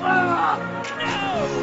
Ah, no!